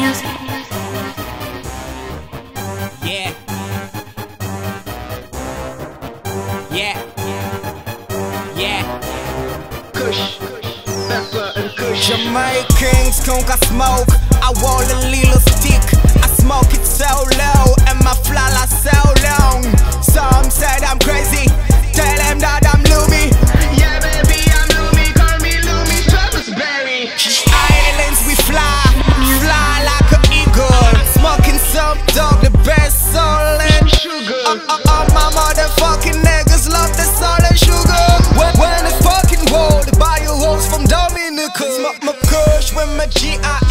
videos? Yeah. Yeah. Yeah. Kush. Pepper and Kush. Jamaicans don't got smoke. I want a little stick. Cause my, my crush with my G.I.